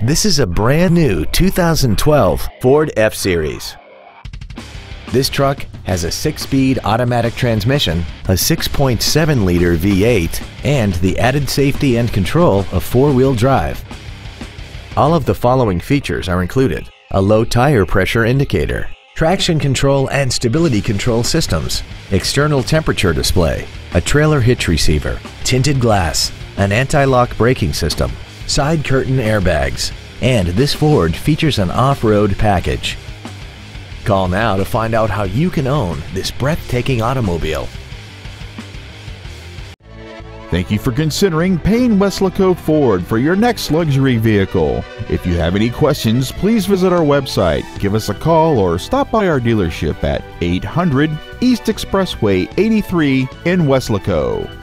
This is a brand new 2012 Ford F-Series. This truck has a six-speed automatic transmission, a 6.7-liter V8, and the added safety and control of four-wheel drive. All of the following features are included. A low tire pressure indicator, traction control and stability control systems, external temperature display, a trailer hitch receiver, tinted glass, an anti-lock braking system, side curtain airbags, and this Ford features an off-road package. Call now to find out how you can own this breathtaking automobile. Thank you for considering Payne Weslaco Ford for your next luxury vehicle. If you have any questions, please visit our website, give us a call, or stop by our dealership at 800 East Expressway 83 in Weslaco.